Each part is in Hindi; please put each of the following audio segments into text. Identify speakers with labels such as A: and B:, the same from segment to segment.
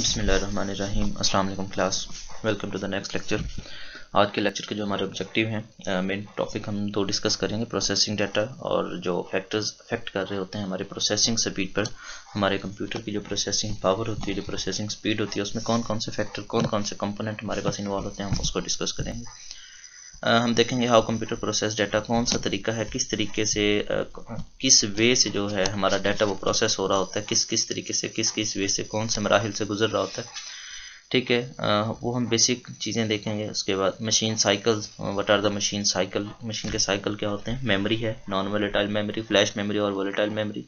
A: अस्सलाम वालेकुम class. Welcome to the next lecture. आज के लेक्चर के जो हमारे ऑब्जेक्टिव हैं मेन टॉपिक हम दो डिस्कस करेंगे प्रोसेसिंग डाटा और जो फैक्टर्स अफेक्ट कर रहे होते हैं हमारे प्रोसेसिंग स्पीड पर। हमारे कंप्यूटर की जो प्रोसेसिंग पावर होती है, जो प्रोसेसिंग स्पीड होती है, उसमें कौन कौन से फैक्टर कौन कौन से कंपोनेंट हमारे पास इन्वॉल्व होते हैं, हम उसको डिस्कस करेंगे। हम देखेंगे हाउ कंप्यूटर प्रोसेस डाटा कौन सा तरीका है, किस तरीके से किस वे से जो है हमारा डाटा वो प्रोसेस हो रहा होता है, किस किस तरीके से, किस किस वे से, कौन से मराहल से गुजर रहा होता है। ठीक है वो हम बेसिक चीज़ें देखेंगे, उसके बाद machine cycle what are the machine cycle machine के साइकिल क्या होते हैं? मेमोरी है non volatile memory flash memory और वोलेटाइल मेमोरी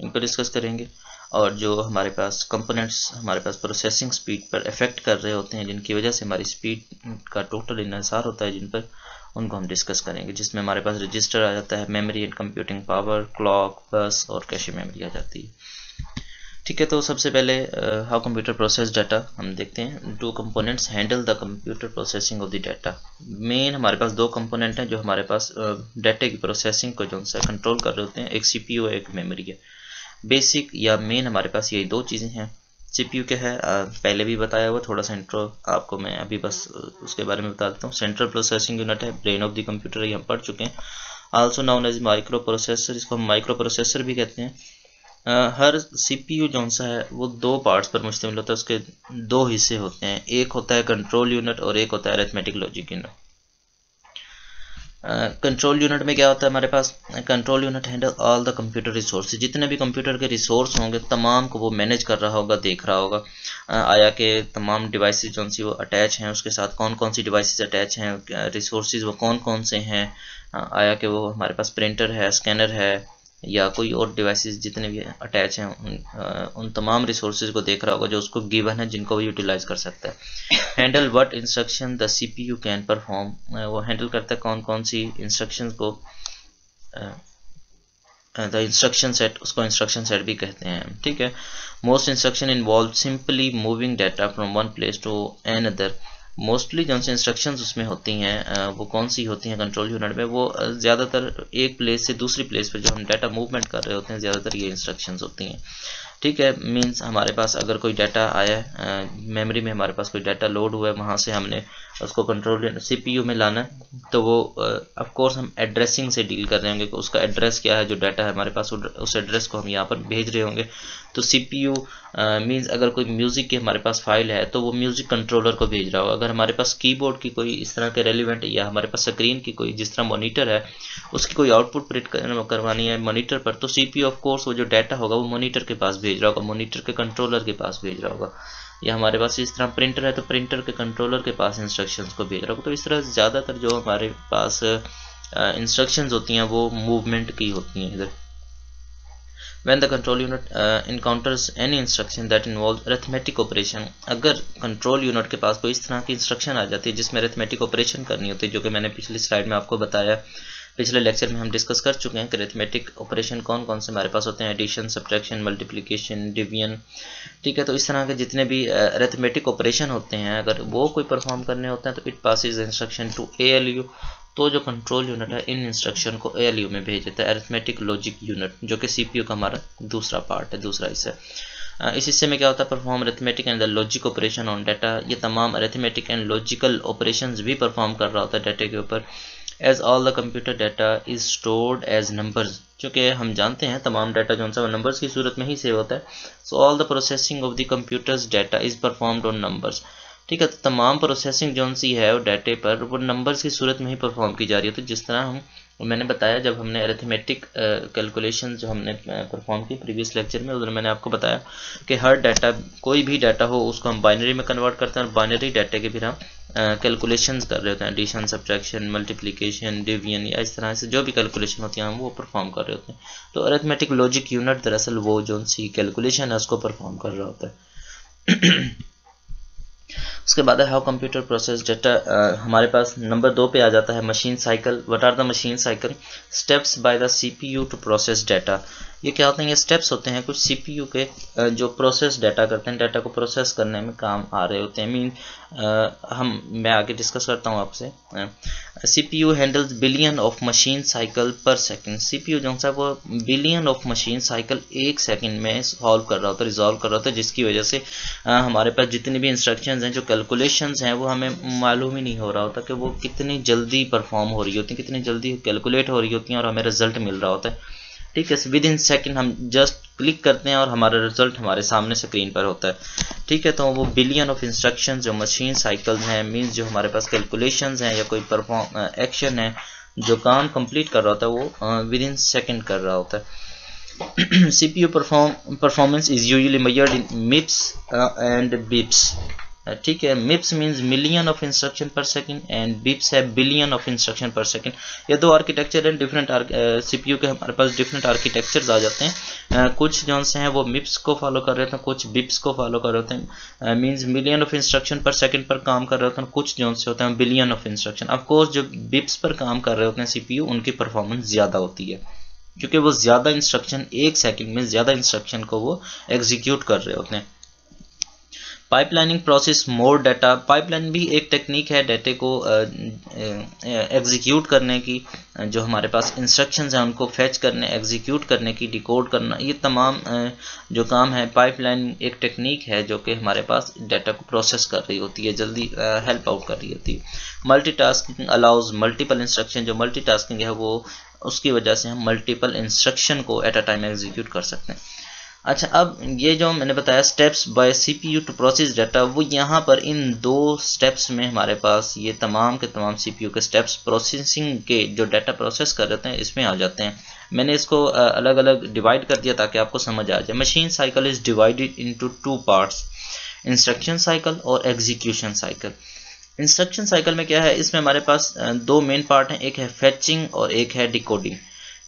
A: इनको डिस्कस करेंगे। और जो हमारे पास कंपोनेंट्स हमारे पास प्रोसेसिंग स्पीड पर इफ़ेक्ट कर रहे होते हैं जिनकी वजह से हमारी स्पीड का टोटल इन्सार होता है जिन पर उनको हम डिस्कस करेंगे जिसमें हमारे पास रजिस्टर आ जाता है memory and computing power clock bus और कैशे मेमोरी आ जाती है। ठीक है तो सबसे पहले हाउ कंप्यूटर प्रोसेस डाटा हम देखते हैं। Two components handle the computer processing of the data main हमारे पास दो कंपोनेंट हैं जो हमारे पास डाटा uh, की प्रोसेसिंग को जो है कंट्रोल कर रहे होते हैं एक सीपीयू एक मेमोरी है। बेसिक या मेन हमारे पास यही दो चीज़ें हैं। सीपीयू क्या है आ, पहले भी बताया हुआ थोड़ा सेंट्रो आपको मैं अभी बस उसके बारे में बता देता हूँ। सेंट्रल प्रोसेसिंग यूनिट है ब्रेन ऑफ़ द कंप्यूटर ये हम पढ़ चुके हैं। Also known as microprocessor इसको हम माइक्रो प्रोसेसर भी कहते हैं। आ, हर सीपीयू जो सा है वो दो पार्ट्स पर मुश्तमिल होता है उसके दो हिस्से होते हैं। एक होता है कंट्रोल यूनिट और एक होता है arithmetic logic unit control unit में क्या होता है हमारे पास? Control unit handle all the computer resource जितने भी कंप्यूटर के रिसोर्स होंगे, तमाम को वो मैनेज कर रहा होगा, देख रहा होगा। आया के तमाम डिवाइसेस जो सी वो अटैच हैं, उसके साथ कौन कौन सी डिवाइसेस अटैच हैं रिसोर्स वो कौन कौन से हैं? आया के वो हमारे पास प्रिंटर है स्कैनर है या कोई और डिवाइसेस जितने भी अटैच हैं उन, उन तमाम रिसोर्सेज को देख रहा होगा जो उसको गिवन है जिनको वो यूटिलाइज कर सकता है। Handle what instruction the CPU can perform वो हैंडल करता है कौन कौन सी इंस्ट्रक्शंस को द इंस्ट्रक्शन सेट उसको इंस्ट्रक्शन सेट भी कहते हैं। ठीक है? Most instruction involve simply moving data from one place to another mostly जो से इंस्ट्रक्शंस उसमें होती हैं वो कौन सी होती हैं कंट्रोल यूनिट में, वो ज़्यादातर एक प्लेस से दूसरी प्लेस पर जो हम डाटा मूवमेंट कर रहे होते हैं, ज़्यादातर ये इंस्ट्रक्शंस होती हैं। ठीक है मींस हमारे पास अगर कोई डाटा आया मेमोरी में हमारे पास कोई डाटा लोड हुआ है, वहाँ से हमने उसको कंट्रोल सीपीयू में लाना है तो वो ऑफ़ हम एड्रेसिंग से डील कर रहे होंगे उसका एड्रेस क्या है, जो डाटा है हमारे पास उस एड्रेस को हम यहाँ पर भेज रहे होंगे। तो सीपीयू मींस अगर कोई म्यूज़िक की हमारे पास फ़ाइल है तो वो म्यूज़िक कंट्रोलर को भेज रहा होगा अगर हमारे पास कीबोर्ड की कोई इस तरह के रेलिवेंट या हमारे पास स्क्रीन की कोई जिस तरह मोनीटर है, उसकी कोई आउटपुट प्रिंट करवानी है मोनीटर पर तो सीपीयू ऑफ़ कोर्स वो जो डाटा होगा वो मोनीटर के पास भेज रहा होगा मोनीटर के कंट्रोलर के पास भेज रहा होगा। या हमारे पास इस तरह प्रिंटर है तो प्रिंटर के कंट्रोलर के पास इंस्ट्रक्शंस को भेज रहा होगा। तो इस तरह ज़्यादातर जो हमारे पास इंस्ट्रक्शंस होती हैं, वो मूवमेंट की होती हैं इधर। When the control unit uh, encounters any instruction that involves arithmetic operation. अगर कंट्रोल यूनिट के पास कोई इस तरह की इंस्ट्रक्शन आ जाती है जिसमें अरिथमेटिक ऑपरेशन करनी होती है जो कि मैंने पिछली स्लाइड में आपको बताया पिछले लेक्चर में हम डिस्कस कर चुके हैं कि अरिथमेटिक ऑपरेशन कौन कौन से हमारे पास होते हैं एडिशन सब्ट्रैक्शन मल्टीप्लिकेशन डिवीज़न ठीक है? तो इस तरह के जितने भी अरिथमेटिक ऑपरेशन होते हैं अगर वो कोई परफॉर्म करने होते हैं तो it passes instruction to a तो जो कंट्रोल यूनिट है, इन इंस्ट्रक्शन को ए में भेज देता है अरिथमेटिक लॉजिक यूनिट जो कि सीपीयू का हमारा दूसरा पार्ट है, दूसरा हिस्सा इस हिस्से में क्या होता है perform arithmetic and the logic operation on data ये तमाम अरेथमेटिक एंड लॉजिकल ऑपरेशन भी परफॉर्म कर रहा होता है डाटा के ऊपर as all the computer data is stored as numbers चूँकि हम जानते हैं, तमाम डाटा जो है वो नंबर्स की सूरत में ही सेव होता है। So all the processing of the computers data is performed on numbers ठीक है तो तमाम प्रोसेसिंग जो सी है वो डाटे पर, वो नंबर्स की सूरत में ही परफॉर्म की जा रही है। तो जिस तरह हम मैंने बताया जब हमने अरिथमेटिक कैलकुलेशन जो हमने परफॉर्म की प्रीवियस लेक्चर में, उधर मैंने आपको बताया कि हर डाटा कोई भी डाटा हो, उसको हम बाइनरी में कन्वर्ट करते हैं और बाइनरी डाटे के फिर हम कैलकुलेशंस कर रहे होते हैं। एडिशन सब्ट्रैक्शन मल्टीप्लिकेशन डिवीज़न या इस तरह से जो भी कैलकुलेशन होती हैं, हम वो परफॉर्म कर रहे होते हैं। तो अरेथमेटिक लॉजिक यूनिट दरअसल वो जो सी कैलकुलेशन है, उसको परफॉर्म कर रहा होता है। उसके बाद है हाउ कंप्यूटर प्रोसेस डेटा हमारे पास नंबर दो पे आ जाता है machine cycle what are the machine cycle steps by the CPU to process data ये क्या होते हैं ये स्टेप्स होते हैं कुछ सीपीयू के जो प्रोसेस डाटा करते हैं डाटा को प्रोसेस करने में काम आ रहे होते हैं। मीन हम मैं आगे डिस्कस करता हूँ आपसे। C P U handles billion of machine cycle per second C P U जो है वो बिलियन ऑफ़ मशीन साइकिल एक सेकंड में सॉल्व कर रहा होता है रिजॉल्व कर रहा होता है जिसकी वजह से आ, हमारे पास जितनी भी इंस्ट्रक्शंस हैं जो कैलकुलेशंस हैं वो हमें मालूम ही नहीं हो रहा होता कि वो कितनी जल्दी परफॉर्म हो रही होती हैं कितनी जल्दी कैलकुलेट हो रही होती हैं और हमें रिज़ल्ट मिल रहा होता है। ठीक है विद इन सेकेंड हम जस्ट क्लिक करते हैं और हमारा रिज़ल्ट हमारे सामने स्क्रीन पर होता है। ठीक है तो वो बिलियन ऑफ़ इंस्ट्रक्शन जो मशीन साइकिल हैं मीन्स जो हमारे पास कैलकुलेशन हैं या कोई परफॉर्म एक्शन है, जो काम कंप्लीट कर रहा होता है, वो विद इन सेकेंड कर रहा होता है। C P U perform performance is usually measured in MIPS and BIPS ठीक है MIPS means million of instruction per second and BIPS है billion of instruction per second ये दो आर्किटेक्चर हैं डिफरेंट सीपीयू के हमारे पास डिफरेंट आर्किटेक्चर्स आ जाते हैं। कुछ जो हैं वो मिप्स को फॉलो कर रहे थे कुछ बिप्स को फॉलो कर रहे होते हैं। Means million of instruction per second पर काम कर रहे होते हैं, कुछ जो होते हैं बिलियन ऑफ़ इंस्ट्रक्शन ऑफकोर्स जो बिप्स पर काम कर रहे होते हैं सी उनकी परफॉर्मेंस ज़्यादा होती है, क्योंकि वो ज़्यादा इंस्ट्रक्शन एक सेकेंड में, ज़्यादा इंस्ट्रक्शन को वो एग्जीक्यूट कर रहे होते हैं। Pipelining process, more data, pipeline भी एक टेक्निक है डाटे को एग्जीक्यूट करने की जो हमारे पास इंस्ट्रक्शंस हैं, उनको फैच करने एग्जीक्यूट करने की डिकोड करना, ये तमाम जो काम है, पाइपलाइन एक टेक्निक है जो कि हमारे पास डाटा को प्रोसेस कर रही होती है, जल्दी हेल्प आउट कर रही होती है। मल्टीटास्किंग अलाउज मल्टीपल इंस्ट्रक्शन जो मल्टीटास्किंग है वो, उसकी वजह से हम मल्टीपल इंस्ट्रक्शन को एट अ टाइम एग्जीक्यूट कर सकते हैं। अच्छा अब ये जो मैंने बताया steps by CPU to process data वो यहाँ पर इन दो स्टेप्स में हमारे पास ये तमाम के तमाम सीपीयू के स्टेप्स प्रोसेसिंग के जो डाटा प्रोसेस कर रहे हैं, इसमें आ जाते हैं। मैंने इसको अलग अलग डिवाइड कर दिया ताकि आपको समझ आ जाए। Machine cycle is divided into two parts instruction cycle और एग्जीक्यूशन साइकिल इंस्ट्रक्शन साइकिल में क्या है? इसमें हमारे पास दो मेन पार्ट हैं, एक है फैचिंग और एक है डिकोडिंग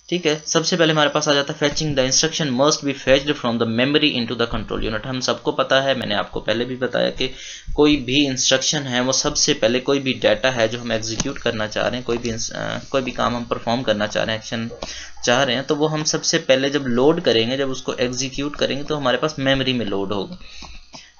A: ठीक है सबसे पहले हमारे पास आ जाता है fetching the instruction must be fetched from the memory into the control unit हम सबको पता है मैंने आपको पहले भी बताया कि कोई भी इंस्ट्रक्शन है वो सबसे पहले कोई भी डाटा है जो हम एग्जीक्यूट करना चाह रहे हैं कोई भी आ, कोई भी काम हम परफॉर्म करना चाह रहे हैं एक्शन चाह रहे हैं तो वो हम सबसे पहले जब लोड करेंगे जब उसको एग्जीक्यूट करेंगे तो हमारे पास मेमोरी में लोड होगा।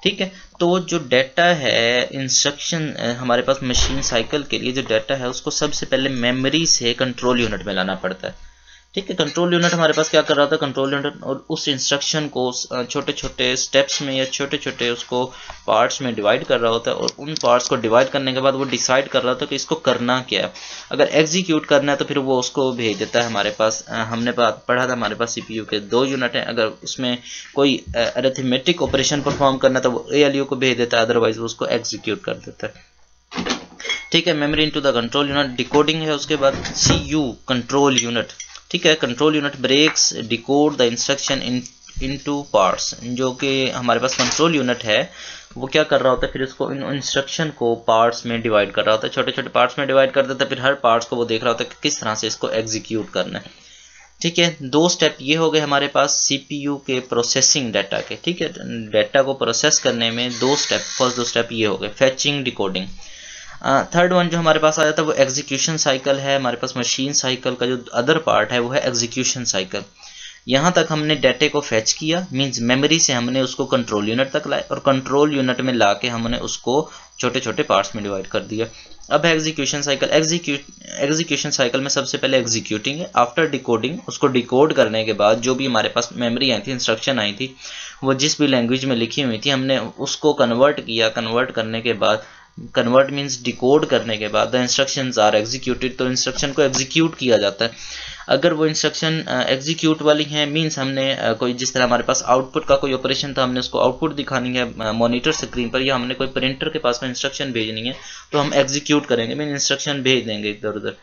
A: ठीक है तो जो डाटा है इंस्ट्रक्शन हमारे पास मशीन साइकिल के लिए जो डाटा है उसको सबसे पहले मेमोरी से कंट्रोल यूनिट में लाना पड़ता है। ठीक है कंट्रोल यूनिट हमारे पास क्या कर रहा था? कंट्रोल यूनिट और उस इंस्ट्रक्शन को छोटे छोटे स्टेप्स में या छोटे छोटे उसको पार्ट्स में डिवाइड कर रहा होता है और उन पार्ट्स को डिवाइड करने के बाद वो डिसाइड कर रहा था कि इसको करना क्या है। अगर एग्जीक्यूट करना है तो फिर वो उसको भेज देता है हमारे पास। हमने पढ़ा था हमारे पास सीपीयू के दो यूनिट हैं। अगर उसमें कोई अरेथमेटिक ऑपरेशन परफॉर्म करना तो वो ए को भेज देता है अदरवाइज़ वो उसको एग्जीक्यूट कर देता है। ठीक है memory into the control unit decoding है उसके बाद सी यू कंट्रोल यूनिट ठीक है control unit breaks decode the instruction in in two parts जो कि हमारे पास कंट्रोल यूनिट है, वो क्या कर रहा होता है, फिर इसको इन इंस्ट्रक्शन को पार्ट्स में डिवाइड कर रहा होता है छोटे छोटे पार्ट्स में डिवाइड कर देता है, फिर हर पार्ट्स को वो देख रहा होता है कि किस तरह से इसको एग्जीक्यूट करना है। ठीक है, दो स्टेप ये हो गए हमारे पास सीपीयू के प्रोसेसिंग डाटा के, ठीक है डाटा को प्रोसेस करने में दो स्टेप फ़र्स्ट दो स्टेप ये हो गए फैचिंग डिकोडिंग थर्ड वन जो हमारे पास आ जाता है वो एग्जीक्यूशन साइकिल है। हमारे पास मशीन साइकिल का जो अदर पार्ट है, वो है एग्जीक्यूशन साइकिल यहाँ तक हमने डाटे को फैच किया मींस मेमोरी से हमने उसको कंट्रोल यूनिट तक लाए और कंट्रोल यूनिट में ला के हमने उसको छोटे छोटे पार्ट्स में डिवाइड कर दिया। अब एग्जीक्यूशन साइकिल एग्जीक्यू एग्जीक्यूशन साइकिल में सबसे पहले एग्जीक्यूटिंग है। आफ्टर डिकोडिंग उसको डिकोड करने के बाद जो भी हमारे पास मेमोरी आई थी इंस्ट्रक्शन आई थी, वो जिस भी लैंग्वेज में लिखी हुई थी, हमने उसको कन्वर्ट किया। कन्वर्ट करने के बाद कन्वर्ट मीन्स डिकोड करने के बाद द इंस्ट्रक्शन आर एग्जीक्यूटेड तो इंस्ट्रक्शन को एग्जीक्यूट किया जाता है। अगर वो इंस्ट्रक्शन एग्जीक्यूट वाली हैं मीन्स हमने कोई जिस तरह हमारे पास आउटपुट का कोई ऑपरेशन था हमने उसको आउटपुट दिखानी है मॉनिटर स्क्रीन पर या हमने कोई प्रिंटर के पास में इंस्ट्रक्शन भेजनी है तो हम एग्जीक्यूट करेंगे मीन इंस्ट्रक्शन भेज देंगे इधर उधर।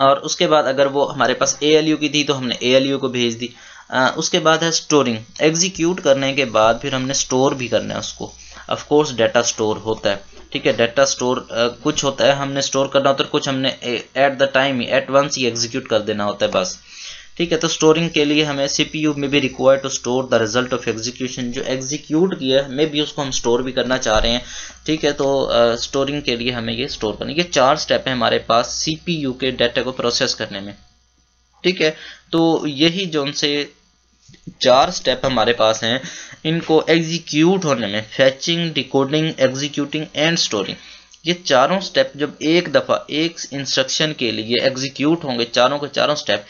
A: और उसके बाद अगर वो हमारे पास ए की थी तो हमने ए को भेज दी। आ, उसके बाद है स्टोरिंग एग्जीक्यूट करने के बाद फिर हमने स्टोर भी करना है उसको। ऑफकोर्स डाटा स्टोर होता है। ठीक है डाटा स्टोर कुछ होता है हमने स्टोर करना होता है कुछ हमने एट द टाइम ही एट वंस ही एग्जीक्यूट कर देना होता है बस। ठीक है तो स्टोरिंग के लिए हमें सीपीयू में भी required to store the result of execution जो एग्जीक्यूट किया है मे भी उसको हम स्टोर भी करना चाह रहे हैं। ठीक है तो स्टोरिंग uh, के लिए हमें ये स्टोर करना ये चार स्टेप है हमारे पास सीपीयू के डाटा को प्रोसेस करने में। ठीक है तो यही जो उनसे चार स्टेप हमारे पास हैं। इनको एग्जीक्यूट होने में fetching decoding executing and storing ये चारों स्टेप जब एक दफ़ा, एक इंस्ट्रक्शन के लिए एग्जीक्यूट होंगे, चारों के चारों स्टेप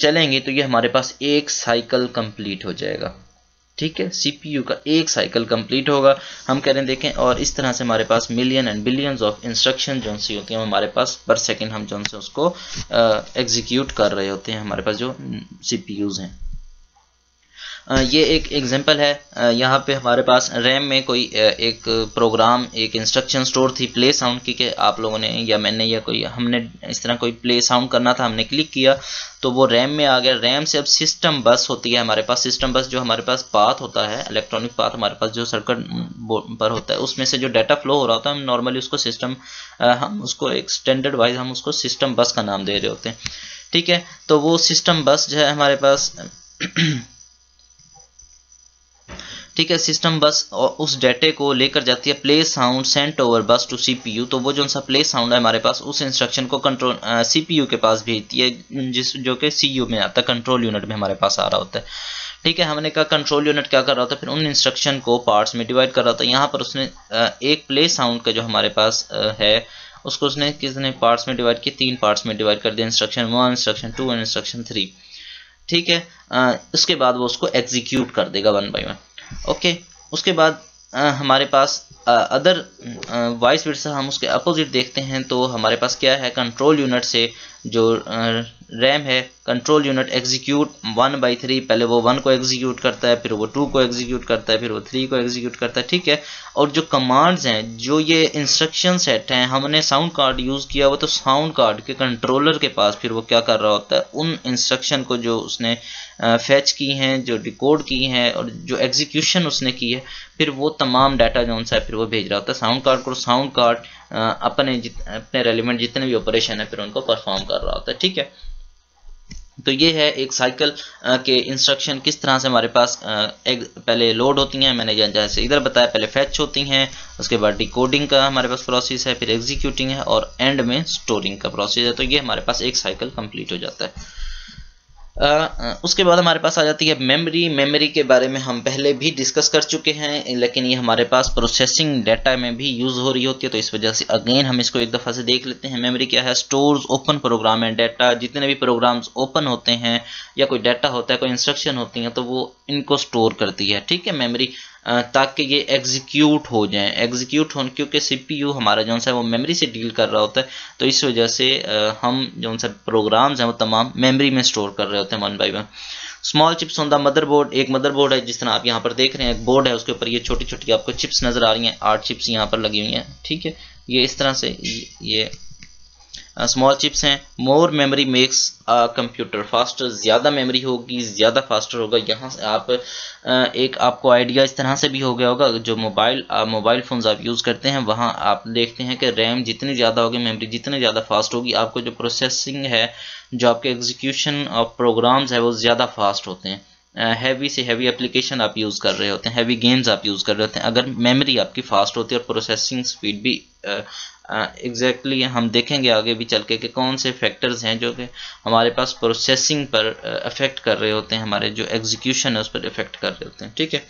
A: चलेंगे तो ये हमारे पास एक साइकिल कंप्लीट हो जाएगा। ठीक है? सीपीयू का एक साइकिल कंप्लीट होगा। हम कह रहे हैं, देखें, और इस तरह से हमारे पास million and billions of instruction जो सी होती हैं हमारे पास पर सेकंड हम जो से उसको एग्जीक्यूट कर रहे होते हैं। हमारे पास जो सीपीयूज हैं। ये एक एग्जांपल है। यहाँ पे हमारे पास रैम में कोई एक प्रोग्राम एक इंस्ट्रक्शन स्टोर थी प्ले साउंड की कि आप लोगों ने या मैंने या कोई, हमने इस तरह कोई प्ले साउंड करना था, हमने क्लिक किया तो वो रैम में आ गया। रैम से अब सिस्टम बस होती है हमारे पास। सिस्टम बस जो हमारे पास पाथ होता है इलेक्ट्रॉनिक पाथ हमारे पास जो सर्किट पर होता है, उसमें से जो डाटा फ्लो हो रहा होता है, हम नॉर्मली उसको सिस्टम हम उसको एक स्टैंडर्ड वाइज हम उसको सिस्टम बस का नाम दे रहे होते हैं। ठीक है तो वो सिस्टम बस जो है हमारे पास ठीक है सिस्टम बस उस डेटे को लेकर जाती है play sound sent over bus to CPU तो वो जो सा प्ले साउंड है हमारे पास, उस इंस्ट्रक्शन को कंट्रोल सीपीयू के पास भेजती है जिस, जो कि सीयू में आता है कंट्रोल यूनिट में हमारे पास आ रहा होता है। ठीक है, हमने कहा कंट्रोल यूनिट क्या कर रहा था, फिर उन इंस्ट्रक्शन को पार्ट्स में डिवाइड कर रहा था, यहाँ पर उसने एक प्ले साउंड का जो हमारे पास है, उसको उसने किसने पार्ट्स में डिवाइड किया, तीन पार्ट्स में डिवाइड कर दिया instruction one instruction two and instruction three ठीक है उसके बाद वो उसको एग्जीक्यूट कर देगा वन बाई वन ओके उसके बाद आ, हमारे पास आ, अदर वाइस वर्सा हम उसके अपोजिट देखते हैं तो हमारे पास क्या है? कंट्रोल यूनिट से जो रैम है control unit execute one by three पहले वो वन को एग्जीक्यूट करता है फिर वो टू को एग्जीक्यूट करता है फिर वो थ्री को एग्जीक्यूट करता है ठीक है? और जो कमांड्स हैं जो ये इंस्ट्रक्शन सेट हैं हमने साउंड कार्ड यूज़ किया हुआ तो साउंड कार्ड के कंट्रोलर के पास फिर वो क्या कर रहा होता है? उन इंस्ट्रक्शन को जो उसने फैच की हैं, जो डिकोड की हैं और जो एग्जीक्यूशन उसने की है, फिर वो तमाम डाटा जो उनसे फिर वो भेज रहा होता है। साउंड कार्ड को साउंड कार्ड अपने अपने रेलिवेंट जितने भी ऑपरेशन है, फिर उनको परफॉर्म कर रहा होता है, ठीक है? तो ये है एक साइकिल के इंस्ट्रक्शन किस तरह से हमारे पास एक पहले लोड होती हैं, मैंने जैसे इधर बताया, पहले फैच होती हैं, उसके बाद डिकोडिंग का हमारे पास प्रोसेस है, फिर एग्जीक्यूटिंग है और एंड में स्टोरिंग का प्रोसेस है। तो ये हमारे पास एक साइकिल कंप्लीट हो जाता है। उसके बाद हमारे पास आ जाती है मेमोरी मेमोरी के बारे में हम पहले भी डिस्कस कर चुके हैं, लेकिन ये हमारे पास प्रोसेसिंग डाटा में भी यूज़ हो रही होती है तो इस वजह से अगेन हम इसको एक दफ़ा से देख लेते हैं। मेमोरी क्या है? स्टोर्स ओपन प्रोग्राम है। डाटा जितने भी प्रोग्राम्स ओपन होते हैं, या कोई डाटा होता है, कोई इंस्ट्रक्शन होती हैं तो वो इनको स्टोर करती है। ठीक है? मेमोरी ताकि ये एग्जीक्यूट हो जाए। एग्जीक्यूट हो क्योंकि सीपीयू हमारा जो है, वो मेमोरी से डील कर रहा होता है तो इस वजह से हम जो सा प्रोग्राम्स हैं, वो तमाम मेमोरी में स्टोर कर रहे होते हैं one by one small chips on the motherboard एक मदरबोर्ड है, जिस तरह आप यहाँ पर देख रहे हैं, एक बोर्ड है, उसके ऊपर ये छोटी छोटी आपको चिप्स नज़र आ रही हैं, आठ चिप्स यहाँ पर लगी हुई हैं, ठीक है? ये इस तरह से ये स्मॉल चिप्स हैं। More memory makes computer faster ज़्यादा मेमोरी होगी, ज़्यादा फास्टर होगा। यहाँ से आप एक आपको आइडिया इस तरह से भी हो गया होगा, जो मोबाइल मोबाइल फ़ोन्स आप यूज़ करते हैं, वहाँ आप देखते हैं कि रैम जितनी ज़्यादा होगी मेमोरी जितनी ज़्यादा फास्ट होगी, आपको जो प्रोसेसिंग है, जो आपके एग्जीक्यूशन ऑफ़ प्रोग्राम्स है, वो ज़्यादा फास्ट होते हैं। हैवी से हैवी एप्लीकेशन आप यूज़ कर रहे होते हैं हैवी गेम्स आप यूज़ कर रहे होते हैं। अगर मेमोरी आपकी फास्ट होती है और प्रोसेसिंग स्पीड भी एग्जैक्टली uh, हम देखेंगे आगे भी चल के कि कौन से फैक्टर्स हैं जो कि हमारे पास प्रोसेसिंग पर अफेक्ट कर रहे होते हैं हमारे जो एग्जीक्यूशन है उस पर इफ़ेक्ट कर रहे होते हैं ठीक है?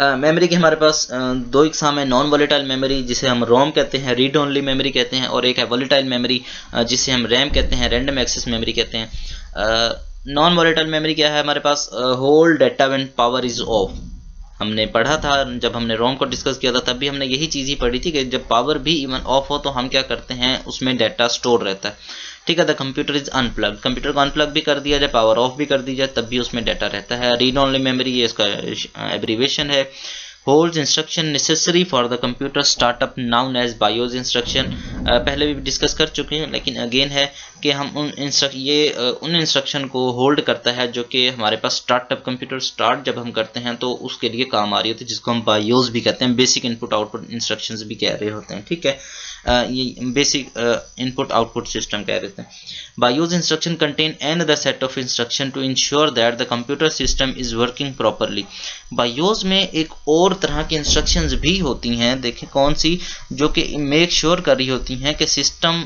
A: मेमोरी uh, के हमारे पास uh, दो इकसाम है नॉन वोलेटाइल मेमोरी जिसे हम रोम कहते हैं रीड ओनली मेमोरी कहते हैं और एक है वोलेटाइल मेमोरी जिसे हम रैम कहते हैं रैंडम एक्सेस मेमोरी कहते हैं। नॉन वोलेटाइल मेमोरी क्या है हमारे पास? Whole data when power is off हमने पढ़ा था, जब हमने रोम को डिस्कस किया था, तब भी हमने यही चीज़ ही पढ़ी थी कि जब पावर भी इवन ऑफ़ हो तो हम क्या करते हैं, उसमें डाटा स्टोर रहता है। ठीक है the computer is unplug computer को अनप्लग भी कर दिया जाए पावर ऑफ़ भी कर दी जाए, तब भी उसमें डाटा रहता है। रीड ऑनली मेमोरी ये इसका एब्रीवेशन है। Holds instruction necessary for the computer startup known as BIOS instruction पहले भी डिस्कस कर चुके हैं लेकिन अगेन है कि हम उन ये uh, उन इंस्ट्रक्शन को होल्ड करता है जो कि हमारे पास स्टार्टअप कंप्यूटर स्टार्ट जब हम करते हैं तो उसके लिए काम आ रही होती है जिसको हम बायोज भी कहते हैं बेसिक इनपुट आउटपुट इंस्ट्रक्शन भी कह रहे होते हैं ठीक है? बेसिक इनपुट आउटपुट सिस्टम कह रहे थे। BIOS instruction contain an the set of instruction to ensure that the computer system is working properly BIOS में एक और तरह की इंस्ट्रक्शन भी होती हैं, देखें कौन सी, जो कि मेक श्योर कर रही होती हैं कि सिस्टम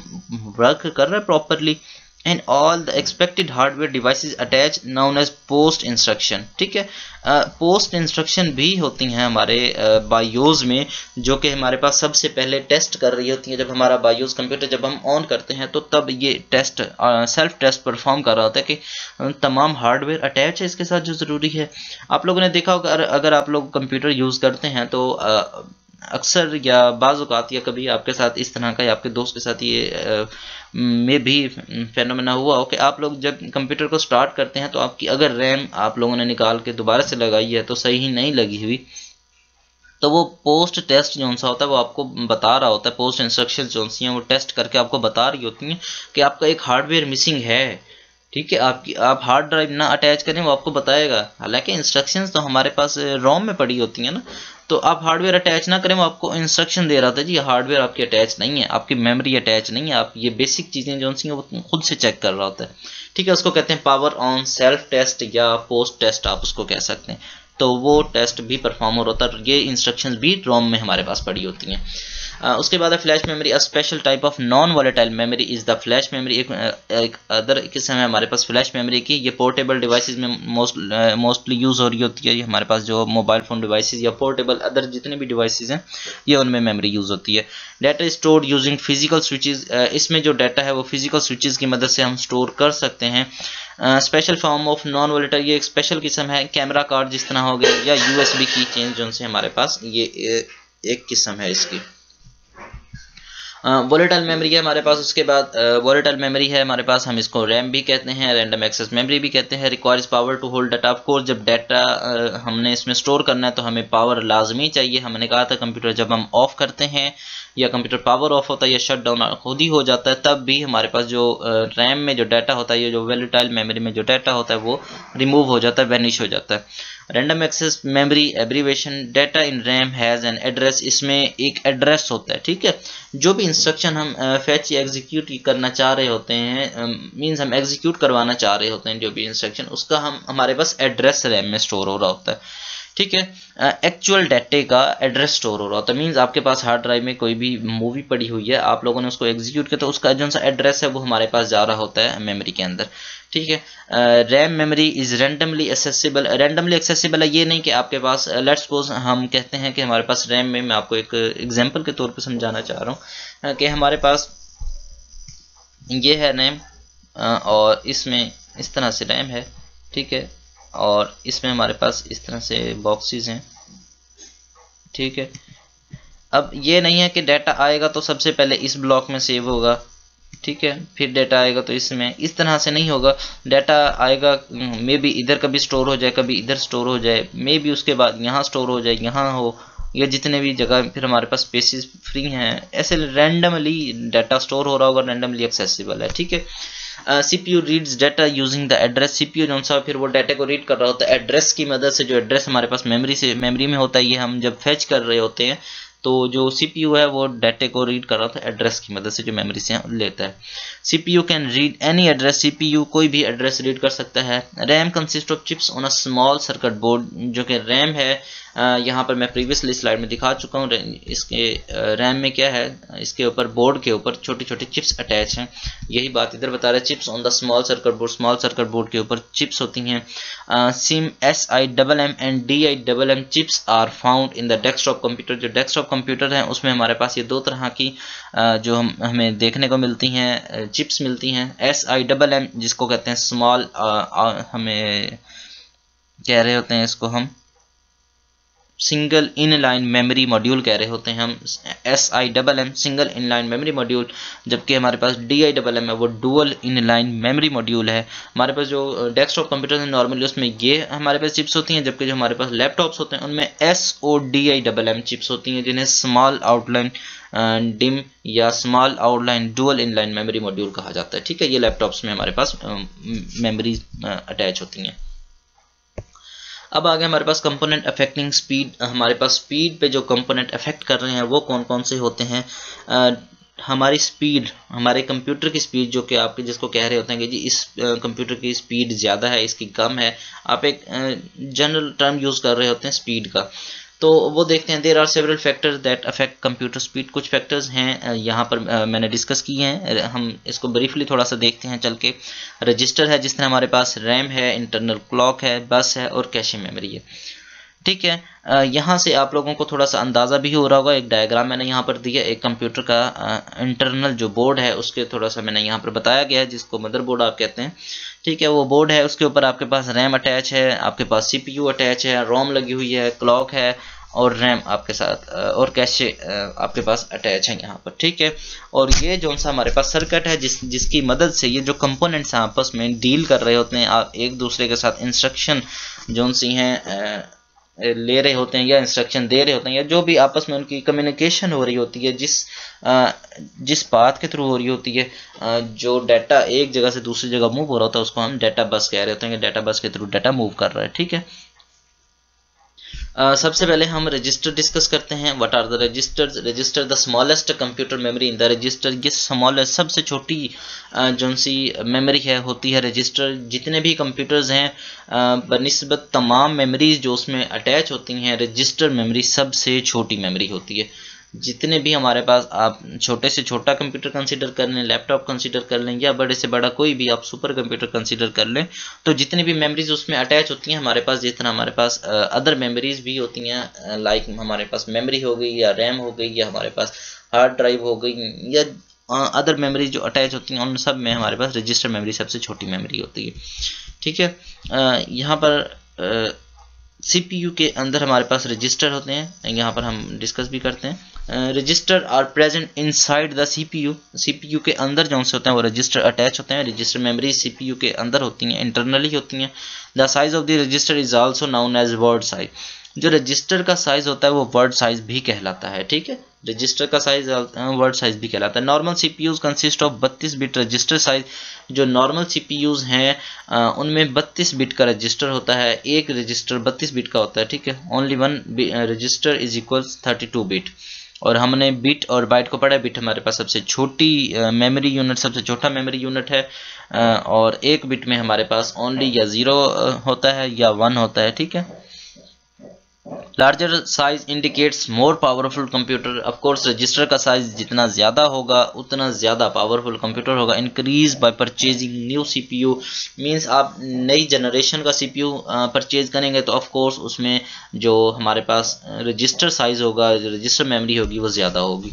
A: वर्क कर रहा है properly and all the expected hardware devices attach known as POST instruction ठीक है? पोस्ट uh, इंस्ट्रक्शन भी होती हैं हमारे बायोज uh, में जो कि हमारे पास सबसे पहले टेस्ट कर रही होती हैं जब हमारा बायोज कंप्यूटर जब हम ऑन करते हैं तो तब ये टेस्ट सेल्फ टेस्ट परफॉर्म कर रहा होता है कि तमाम हार्डवेयर अटैच है इसके साथ जो ज़रूरी है। आप लोगों ने देखा होगा अगर आप लोग कंप्यूटर यूज़ करते हैं तो uh, अक्सर या बाज़ात या कभी आपके साथ इस तरह का या आपके दोस्त के साथ ये में भी फेनोमेना हुआ हो कि आप लोग जब कंप्यूटर को स्टार्ट करते हैं तो आपकी अगर रैम आप लोगों ने निकाल के दोबारा से लगाई है तो सही नहीं लगी हुई। तो वो पोस्ट टेस्ट जो सा होता है वो आपको बता रहा होता है पोस्ट इंस्ट्रक्शन जो सी हैं वो टेस्ट करके आपको बता रही होती हैं कि आपका एक हार्डवेयर मिसिंग है। ठीक है, आपकी, आप हार्ड ड्राइव ना अटैच करें वो आपको बताएगा। हालाँकि इंस्ट्रक्शंस तो हमारे पास रोम में पड़ी होती हैं ना तो आप हार्डवेयर अटैच ना करें, वो आपको इंस्ट्रक्शन दे रहा था, जी हार्डवेयर आपकी अटैच नहीं है, आपकी मेमोरी अटैच नहीं है, आप ये बेसिक चीज़ें जो सी वो खुद से चेक कर रहा होता है। ठीक है, उसको कहते हैं पावर ऑन सेल्फ टेस्ट या पोस्ट टेस्ट आप उसको कह सकते हैं। तो वो टेस्ट भी परफॉर्म हो रहा है ये इंस्ट्रक्शन भी रोम में हमारे पास पड़ी होती हैं। उसके बाद flash memory a special type of non volatile memory is the flash memory एक, अदर किस्म है हमारे पास फ्लैश मेमोरी की। ये पोर्टेबल डिवाइसेस में मोस्ट मोस्टली यूज़ हो रही होती है। हमारे पास जो मोबाइल फ़ोन डिवाइसेस या पोर्टेबल अदर जितने भी डिवाइसेस हैं ये उनमें मेमोरी यूज़ होती है। Data store using physical switches इसमें जो डाटा है वो फ़िज़िकल स्विचेज की मदद से हम स्टोर कर सकते हैं। Special form of non volatile ये एक स्पेशल किस्म है। कैमरा कार्ड जिस तरह हो गया या यूएसबी की चेंज जो से हमारे पास ये एक किस्म है इसकी। वोलेटाइल मेमोरी है हमारे पास, उसके बाद वोलेटाइल मेमोरी है हमारे पास, हम इसको रैम भी कहते हैं रैंडम एक्सेस मेमोरी भी कहते हैं requires power to hold data of course जब डाटा हमने इसमें स्टोर करना है तो हमें पावर लाजमी चाहिए। हमने कहा था कंप्यूटर जब हम ऑफ़ करते हैं, या कंप्यूटर पावर ऑफ़ होता है, या शट डाउन खुद ही हो जाता है, तब भी हमारे पास जो रैम में जो डाटा होता है, या जो वेलेटाइल मेमोरी में जो डाटा होता है, वो रिमूव हो जाता है वैनिश हो जाता है। Random access memory abbreviation data in RAM has an address इसमें एक एड्रेस होता है, ठीक है? जो भी इंस्ट्रक्शन हम फैच एग्जीक्यूट करना चाह रहे होते हैं मींस हम एग्जीक्यूट करवाना चाह रहे होते हैं जो भी इंस्ट्रक्शन उसका हम, हमारे पास एड्रेस रैम में स्टोर हो रहा होता है। ठीक है? एक्चुअल डाटे का एड्रेस स्टोर हो रहा होता है मीन्स आपके पास हार्ड ड्राइव में कोई भी मूवी पड़ी हुई है, आप लोगों ने उसको एग्जीक्यूट किया तो उसका जो सा एड्रेस है वो हमारे पास जा रहा होता है मेमोरी के अंदर। ठीक है? RAM memory is randomly accessible randomly accessible है ये नहीं कि आपके पास लेट्स सपोज़ हम कहते हैं कि हमारे पास रैम में, मैं आपको एक एग्ज़ाम्पल के तौर पर समझाना चाह रहा हूँ कि हमारे पास ये है रैम और इसमें इस तरह से रैम है। ठीक है? और इसमें हमारे पास इस तरह से बॉक्सेस हैं। ठीक है। अब ये नहीं है कि डाटा आएगा तो सबसे पहले इस ब्लॉक में सेव होगा। ठीक है। फिर डाटा आएगा तो इसमें इस तरह से नहीं होगा। डाटा आएगा मे बी इधर कभी स्टोर हो जाए, कभी इधर स्टोर हो जाए मे बी उसके बाद यहाँ स्टोर हो जाए, यहाँ हो, या जितने भी जगह फिर हमारे पास स्पेसिस फ्री हैं, ऐसे रैंडमली डाटा स्टोर हो रहा होगा रैंडमली एक्सेसिबल है। ठीक है। C P U reads data using the address C P U जो सा फिर वो डाटा को रीड कर रहा होता है एड्रेस की मदद से जो एड्रेस हमारे पास मेमोरी से मेमोरी में होता है, ये हम जब फैच कर रहे होते हैं तो जो सी पी यू है वो डाटे को रीड कर रहा था एड्रेस की मदद से जो मेमोरी से लेता है। C P U can read any address C P U कोई भी एड्रेस रीड कर सकता है। RAM consist of chips on a small circuit board जो कि रैम है यहाँ पर मैं प्रीवियसली स्लाइड में दिखा चुका हूँ। इसके रैम में क्या है? इसके ऊपर बोर्ड के ऊपर छोटे छोटे चिप्स अटैच हैं। यही बात इधर बता रहे chips on the small circuit board small circuit board के ऊपर चिप्स होती हैं। SIMM S I double M and D I double M chips are found in the desktop computer जो डेस्कटॉप कंप्यूटर हैं, उसमें हमारे पास ये दो तरह की जो हम, हमें देखने को मिलती हैं चिप्स मिलती हैं। एस आई डबल एम जिसको कहते हैं स्मॉल हमें कह रहे होते हैं इसको हम single in line memory module कह रहे होते हैं हम। S I double M single in line memory module जबकि हमारे पास डी आई डबल एम है, वो dual in line memory module है। हमारे पास जो डेस्कटॉप कंप्यूटर है नॉर्मली उसमें ये हमारे पास चिप्स होती हैं, जबकि जो हमारे पास लैपटॉप्स होते हैं, उनमें S O D I double M chips होती हैं, जिन्हें स्मॉल आउटलाइन डिम या small outline dual in line memory module कहा जाता है। ठीक है, ये लैपटॉप्स में हमारे पास मेमोरी अटैच होती हैं। अब आगे हमारे पास कंपोनेंट अफेक्टिंग स्पीड हमारे पास स्पीड पे जो कंपोनेंट अफेक्ट कर रहे हैं वो कौन कौन से होते हैं? आ, हमारी स्पीड हमारे कंप्यूटर की स्पीड जो कि आपके जिसको कह रहे होते हैं कि जी इस कंप्यूटर की स्पीड ज़्यादा है इसकी कम है आप एक जनरल टर्म यूज़ कर रहे होते हैं स्पीड का। तो वो देखते हैं there are several factors that affect computer speed कुछ फैक्टर्स हैं यहाँ पर मैंने डिस्कस किए हैं। हम इसको ब्रीफली थोड़ा सा देखते हैं, चल के। रजिस्टर है जिस तरह हमारे पास रैम है इंटरनल क्लॉक है बस है और कैशे मेमोरी है। ठीक है? यहाँ से आप लोगों को थोड़ा सा अंदाज़ा भी हो रहा होगा। एक डायग्राम मैंने यहाँ पर दिया, एक कंप्यूटर का इंटरनल जो बोर्ड है, उसके थोड़ा सा मैंने यहाँ पर बताया गया है, जिसको मदरबोर्ड आप कहते हैं। ठीक है, वो बोर्ड है, उसके ऊपर आपके पास रैम अटैच है, आपके पास सीपीयू अटैच है रोम लगी हुई है क्लॉक है और रैम आपके साथ और कैशे आपके पास अटैच है यहाँ पर, ठीक है? और ये जो सा हमारे पास सर्किट है, जिस, जिसकी मदद से ये जो कंपोनेंट्स आपस में डील कर रहे होते हैं, आप एक दूसरे के साथ इंस्ट्रक्शन जो सी हैं ले रहे होते हैं या इंस्ट्रक्शन दे रहे होते हैं या जो भी आपस में उनकी कम्युनिकेशन हो रही होती है, जिस जिस बात के थ्रू हो रही होती है जो डाटा एक जगह से दूसरी जगह मूव हो रहा होता है, उसको हम डाटा बस कह रहे होते हैं कि डाटा बस के थ्रू डाटा मूव कर रहा है, ठीक है? सबसे पहले हम रजिस्टर डिस्कस करते हैं what are the register register the smallest computer memory in the register ये स्मॉलेस्ट सबसे छोटी जो सी मेमोरी है, होती है रजिस्टर जितने भी कंप्यूटर्स हैं बनस्बत तमाम मेमोरीज जो उसमें अटैच होती हैं रजिस्टर मेमोरी सबसे छोटी मेमोरी होती है। जितने भी हमारे पास आप छोटे से छोटा कंप्यूटर कंसीडर कर लें लैपटॉप कंसीडर कर लें, या बड़े से बड़ा कोई भी आप सुपर कंप्यूटर कंसीडर कर लें तो जितनी भी मेमोरीज उसमें अटैच होती हैं, हमारे पास जितना हमारे पास अदर मेमोरीज भी होती हैं लाइक हमारे पास मेमोरी हो गई या रैम हो गई या हमारे पास हार्ड ड्राइव हो गई या अदर मेमोरीज जो अटैच होती हैं, उन सब में हमारे पास रजिस्टर मेमोरी सबसे छोटी मेमोरी होती है। ठीक है? यहाँ पर सीपीयू के अंदर हमारे पास रजिस्टर होते हैं यहाँ पर हम डिस्कस भी करते हैं। Register are present inside the CPU CPU के अंदर जो होते हैं, वो रजिस्टर अटैच होते हैं। रजिस्टर मेमोरी सीपीयू के अंदर होती हैं इंटरनली होती हैं। The size of the register is also known as word size जो रजिस्टर का साइज़ होता है, वो वर्ड साइज़ भी कहलाता है, ठीक है? रजिस्टर का साइज़ वर्ड साइज़ भी कहलाता है। Normal CPUs consist of 32 bit register size जो नॉर्मल सीपीयूज हैं उनमें 32 बिट का रजिस्टर होता है। एक रजिस्टर 32 बिट का होता है, ठीक है? Only one register is equal 32 bit और हमने बिट और बाइट को पढ़ा बिट हमारे पास सबसे छोटी मेमोरी यूनिट सबसे छोटा मेमोरी यूनिट है। और एक बिट में हमारे पास ओनली या ज़ीरो होता है या वन होता है, ठीक है? Larger size indicates more powerful computer of course register का साइज़ जितना ज़्यादा होगा, उतना ज़्यादा पावरफुल कंप्यूटर होगा. Increase by purchasing new CPU means आप नई जनरेशन का सीपीयू परचेज करेंगे तो ऑफ़ कोर्स उसमें जो हमारे पास रजिस्टर साइज़ होगा रजिस्टर मेमोरी होगी, वो ज़्यादा होगी.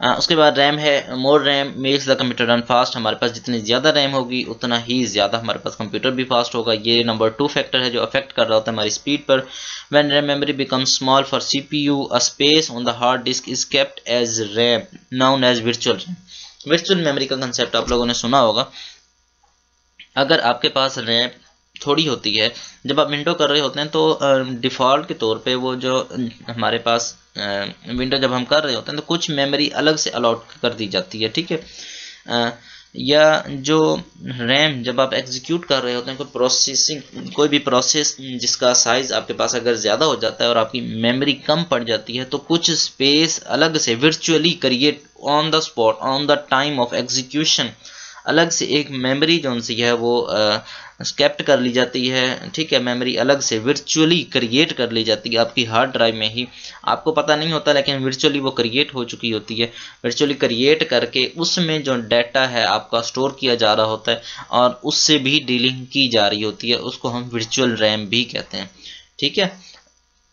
A: उसके बाद रैम है more RAM makes the computer run fast हमारे पास जितनी ज़्यादा रैम होगी, उतना ही ज़्यादा हमारे पास कंप्यूटर भी फास्ट होगा। ये नंबर टू फैक्टर है जो अफेक्ट कर रहा होता है हमारी स्पीड पर। When RAM memory become small for C CPU a space on the hard disk is kept as RAM known as virtual RAM virtual memory का कंसेप्ट आप लोगों ने सुना होगा। अगर आपके पास रैम थोड़ी होती है, जब आप विंडो कर रहे होते हैं तो डिफ़ॉल्ट के तौर पे वो जो, हमारे पास विंडो जब हम कर रहे होते हैं तो कुछ मेमोरी अलग से अलॉट कर दी जाती है, ठीक है? या जो रैम जब आप एग्जीक्यूट कर रहे होते हैं, कोई प्रोसेसिंग कोई भी प्रोसेस जिसका साइज़ आपके पास अगर ज़्यादा हो जाता है और आपकी मेमोरी कम पड़ जाती है तो कुछ स्पेस अलग से virtually create on the spot on the time of execution अलग से एक मेमोरी जो सी है, वो स्केप्ट कर ली जाती है, ठीक है मेमोरी अलग से वर्चुअली क्रिएट कर ली जाती है आपकी हार्ड ड्राइव में ही। आपको पता नहीं होता, लेकिन वर्चुअली वो क्रिएट हो चुकी होती है। वर्चुअली क्रिएट करके उसमें जो डाटा है आपका स्टोर किया जा रहा होता है और उससे भी डीलिंग की जा रही होती है, उसको हम वर्चुअल रैम भी कहते हैं, ठीक है?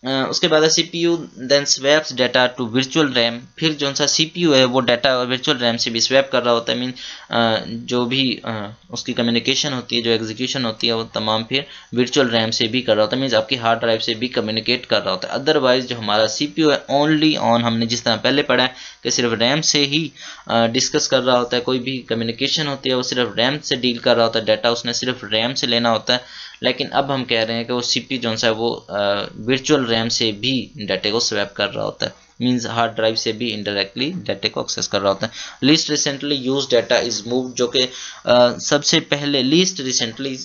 A: उसके बाद है C P U then swaps data to virtual RAM फिर जो सा सी पी यू है, वो डाटा वर्चुअल रैम से भी स्वैप कर रहा होता है. मीन जो भी उसकी कम्युनिकेशन होती है, जो एग्जीक्यूशन होती है, वो तमाम फिर वर्चुअल रैम से भी कर रहा होता है. मीन्स आपकी हार्ड ड्राइव से भी कम्युनिकेट कर रहा होता है. अदरवाइज़ जो हमारा सी पी है ओनली ऑन हमने जिस तरह पहले पढ़ा है, कि सिर्फ़ रैम से ही डिस्कस कर रहा होता है. कोई भी कम्युनिकेशन होती है, वो सिर्फ़ रैम से डील कर रहा होता है. डाटा उसने सिर्फ़ रैम से लेना होता है. लेकिन अब हम कह रहे हैं कि वो सी जो है, वो वर्चुअल रैम से भी डाटे को स्वैप कर रहा होता है। मीन्स हार्ड ड्राइव से भी इनडायरेक्टली डाटे को एक्सेस कर रहा होता है। Least recently use data is move जो कि सबसे पहले लीस्ट रिसेंटली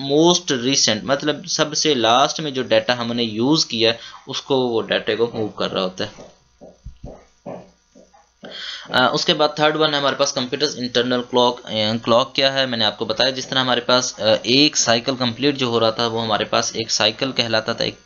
A: मोस्ट रिसेंट मतलब सबसे लास्ट में जो डाटा हमने यूज़ किया, उसको वो डाटे को मूव कर रहा होता है। उसके बाद थर्ड वन है, हमारे पास कंप्यूटर इंटरनल क्लॉक क्लॉक क्या है? मैंने आपको बताया, जिस तरह हमारे पास एक साइकिल कंप्लीट जो हो रहा था, वो हमारे पास एक साइकिल कहलाता था, एक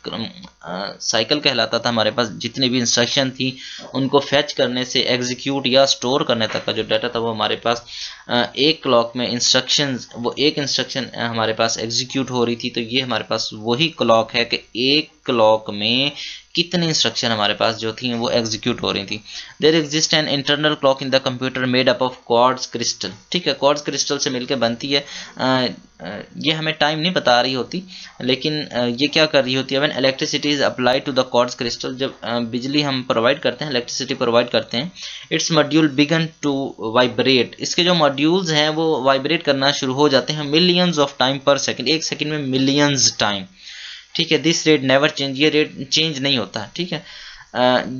A: साइकिल कहलाता था हमारे पास। जितनी भी इंस्ट्रक्शन थी, उनको फैच करने से एग्जीक्यूट या स्टोर करने तक का जो डाटा था, वो हमारे पास एक क्लॉक में इंस्ट्रक्शन वो एक इंस्ट्रक्शन हमारे पास एग्जीक्यूट हो रही थी तो ये हमारे पास वही क्लॉक है कि एक क्लॉक में कितनी इंस्ट्रक्शन हमारे पास जो थी वो एग्जीक्यूट हो रही थी। There exist an internal clock in the computer made up of quartz crystal ठीक है कॉर्ड्स क्रिस्टल से मिलकर बनती है। आ, ये हमें टाइम नहीं बता रही होती लेकिन ये क्या कर रही होती है? When electricity is apply to the quartz crystal जब बिजली हम प्रोवाइड करते हैं इलेक्ट्रिसिटी प्रोवाइड करते हैं it's module begin to vibrate इसके जो मॉड्यूल्स हैं वो वाइब्रेट करना शुरू हो जाते हैं मिलियंस ऑफ़ टाइम पर सेकेंड एक सेकेंड में मिलियंस टाइम ठीक है दिस रेट नेवर चेंज ये रेट चेंज नहीं होता, ठीक है?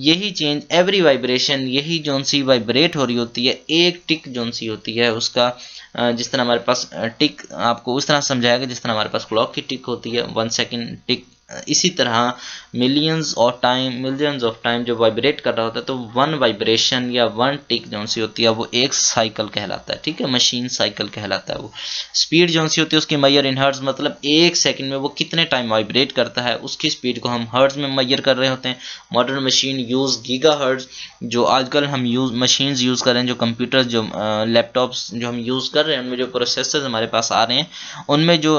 A: यही चेंज एवरी वाइब्रेशन यही जोन सी वाइब्रेट हो रही होती है, एक टिक जोन सी होती है, उसका जिस तरह हमारे पास टिक आपको उस तरह समझाएगा जिस तरह हमारे पास क्लॉक की टिक होती है वन सेकेंड टिक इसी तरह millions of time millions of time जो वाइब्रेट कर रहा होता है तो वन वाइब्रेशन या वन टिक जो सी होती है, वो एक साइकिल कहलाता है, ठीक है? मशीन साइकिल कहलाता है वो। स्पीड जो सी होती है, उसकी मैयर इन हर्ट्स मतलब एक सेकंड में वो कितने टाइम वाइब्रेट करता है, उसकी स्पीड को हम हर्ट्स में मैयर कर रहे होते हैं। Modern machine use giga hertz जो आजकल हम यूज़ मशीन यूज़ कर रहे हैं, जो कंप्यूटर जो लैपटॉप्स जो हम यूज़ कर रहे हैं, उनमें जो प्रोसेसर हमारे पास आ रहे हैं, उनमें जो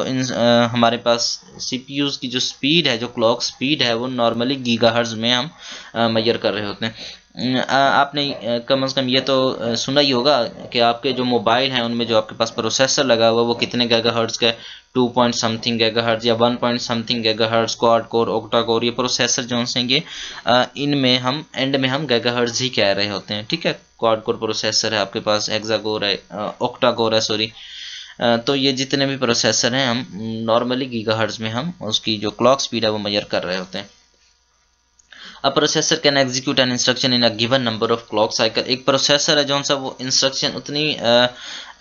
A: हमारे पास सी की जो स्पीड है, जो क्लॉक स्पीड है वो नॉर्मली गीगाहर्ज में हम मैयर कर रहे होते हैं। आपने कम अज़ कम ये तो सुना ही होगा कि आपके जो मोबाइल हैं, उनमें जो आपके पास प्रोसेसर लगा हुआ वो कितने गैगा हर्ट्स का two point something giga hertz या one point something giga hertz quad core octa core ये प्रोसेसर जो होंगे इनमें हम एंड में हम गैगा हर्ट्स ही कह रहे होते हैं, ठीक है? क्वाड कोर प्रोसेसर है आपके पास एक्जा कोर है ओक्टा कोर है सॉरी तो ये जितने भी प्रोसेसर हैं हम नॉर्मली गीगाहर्ट्ज में हम उसकी जो क्लॉक स्पीड है वो मेजर कर रहे होते हैं। A processor can execute an instruction in a given number of clock cycle एक प्रोसेसर है जो सा वो इंस्ट्रक्शन उतनी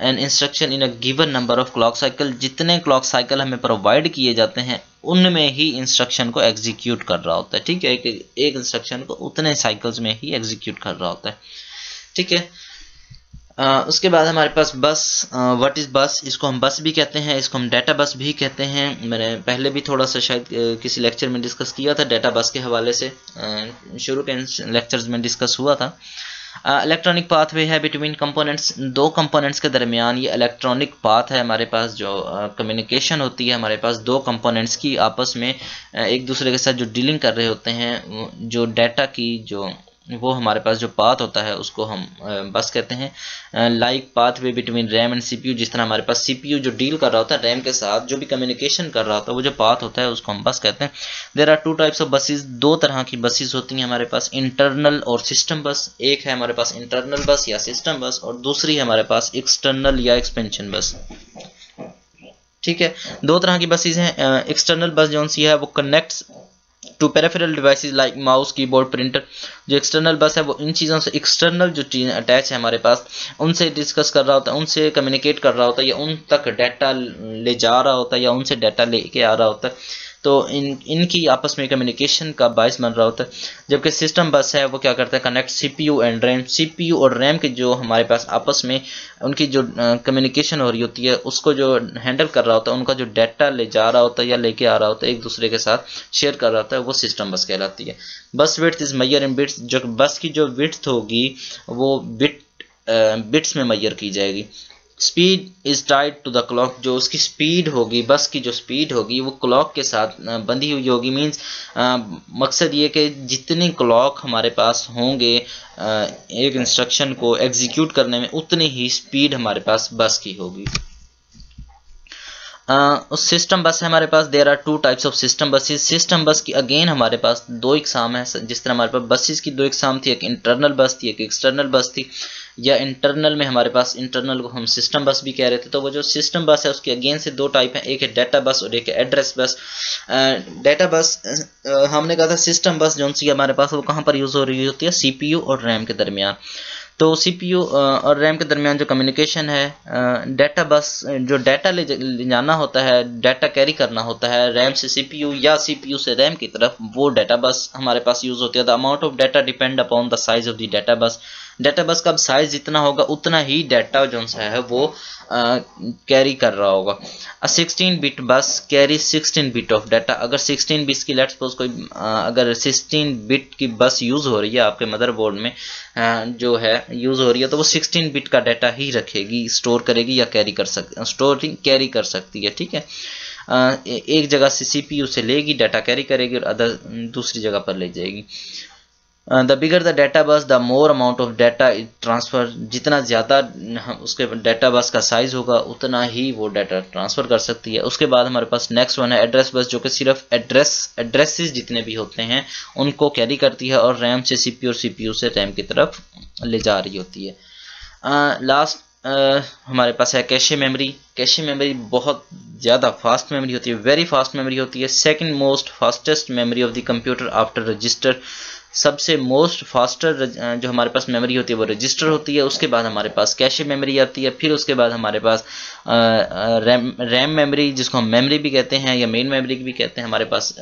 A: an instruction in a given number of clock cycle जितने क्लॉक साइकिल हमें प्रोवाइड किए जाते हैं उनमें ही इंस्ट्रक्शन को एग्जीक्यूट कर रहा होता है। ठीक है? एक, एक इंस्ट्रक्शन को उतने साइकिल्स में ही एग्जीक्यूट कर रहा होता है। ठीक है? उसके बाद हमारे पास बस व्हाट इज़ बस? इसको हम बस भी कहते हैं, इसको हम डाटा बस भी कहते हैं। मैंने पहले भी थोड़ा सा शायद किसी लेक्चर में डिस्कस किया था डाटा बस के हवाले से। शुरू के लेक्चर्स में डिस्कस हुआ था। इलेक्ट्रॉनिक पाथ वे है बिटवीन कंपोनेंट्स दो कंपोनेंट्स के दरमियान ये इलेक्ट्रॉनिक पाथ है हमारे पास जो कम्युनिकेशन होती है हमारे पास दो कंपोनेंट्स की आपस में एक दूसरे के साथ जो डीलिंग कर रहे होते हैं जो डाटा की जो वो हमारे पास जो पाथ होता है, उसको हम बस कहते हैं like pathway between RAM and CPU जिस तरह हमारे पास सीपीयू जो डील कर रहा होता है रैम के साथ जो भी कम्युनिकेशन कर रहा होता है, वो जो पाथ होता है, उसको हम बस कहते हैं। There are two types of buses दो तरह की बसेस होती हैं हमारे पास इंटरनल और सिस्टम बस एक है हमारे पास इंटरनल बस या सिस्टम बस और दूसरी है हमारे पास एक्सटर्नल या एक्सपेंशन बस ठीक है? दो तरह की बसेज हैं एक्सटर्नल बस जो सी है, वो connects to peripheral devices like mouse keyboard printer जो एक्सटर्नल बस है, वो इन चीज़ों से एक्सटर्नल जो चीज़ अटैच है हमारे पास, उनसे डिस्कस कर रहा होता है, उनसे कम्युनिकेट कर रहा होता है, या उन तक डाटा ले जा रहा होता है, या उनसे डाटा लेके आ रहा होता है। तो इन, इनकी आपस में कम्युनिकेशन का बायस बन रहा होता है। जबकि सिस्टम बस है, वो क्या करता है connect CPU and RAM CPU और रैम के जो हमारे पास आपस में, उनकी जो कम्युनिकेशन हो रही होती है, उसको जो हैंडल कर रहा होता है, उनका जो डाटा ले जा रहा होता है या लेके आ रहा होता है, एक दूसरे के साथ शेयर कर रहा होता है, वो सिस्टम बस कहलाती है। Bus with is major in bits जो बस की जो विथ होगी, वो बिट बिट्स में मैयर की जाएगी। Speed is tied to the clock जो उसकी स्पीड होगी, बस की जो स्पीड होगी, वो क्लॉक के साथ बंधी हुई होगी। मीन्स मकसद ये कि जितने क्लॉक हमारे पास होंगे एक इंस्ट्रक्शन को एग्जीक्यूट करने में, उतनी ही स्पीड हमारे पास बस की होगी। उस सिस्टम बस है हमारे पास। There are two types of system buses system bus की अगेन हमारे पास दो एग्ज़ाम है। जिस तरह हमारे पास बसेस की दो एग्ज़ाम थी, एक इंटरनल बस थी, एक एक्सटर्नल बस थी। या इंटरनल में हमारे पास इंटरनल को हम सिस्टम बस भी कह रहे थे। तो वो जो सिस्टम बस है, उसकी अगेन से दो टाइप है। एक है डाटा बस और एक है एड्रेस बस डाटा बस हमने कहा था सिस्टम बस जो सी हमारे पास, वो कहाँ पर यूज़ हो रही होती है? सीपीयू और रैम के दरमियान। तो सीपीयू और रैम के दरमियान जो कम्युनिकेशन है डाटा बस, जो डाटा ले जाना होता है डाटा कैरी करना होता है रैम से सीपीयू या सीपीयू से रैम की तरफ़, वो डाटा बस हमारे पास यूज़ होती है। The amount of data depend upon the size of the data bus. Data bus का साइज़ जितना होगा उतना ही डाटा जो है वो कैरी कर रहा होगा। Sixteen bit bus carry sixteen bit of data अगर सिक्सटीन बिट की लेट सपोज़ कोई आ, अगर सिक्सटीन बिट की बस यूज़ हो रही है आपके मदरबोर्ड में आ, जो है यूज़ हो रही है तो वो सिक्सटीन बिट का डाटा ही रखेगी स्टोर करेगी या कैरी कर सक स्टोरिंग कैरी कर सकती है ठीक है? एक जगह से सीपीयू से लेगी डाटा कैरी करेगी और अदर दूसरी जगह पर ले जाएगी। The bigger the data bus the more amount of data transfer जितना ज़्यादा उसके डाटा बस का साइज़ होगा उतना ही वो डाटा ट्रांसफ़र कर सकती है। उसके बाद हमारे पास नेक्स्ट वन है एड्रेस बस जो कि सिर्फ़ एड्रेस एड्रेसेस जितने भी होते हैं उनको कैरी करती है और रैम से सी और सीपीयू से रैम की तरफ़ ले जा रही होती है। लास्ट uh, Uh, हमारे पास है कैशे मेमोरी कैशे मेमोरी बहुत ज़्यादा फास्ट मेमोरी होती है वेरी फास्ट मेमोरी होती है। Second most fastest memory of the computer after register सबसे मोस्ट फास्टर जो हमारे पास मेमोरी होती है, वो रजिस्टर होती है। उसके बाद हमारे पास कैशे मेमोरी आती है। फिर उसके बाद हमारे पास रैम रैम मेमोरी जिसको हम मेमोरी भी कहते हैं या मेन मेमोरी भी कहते हैं, हमारे पास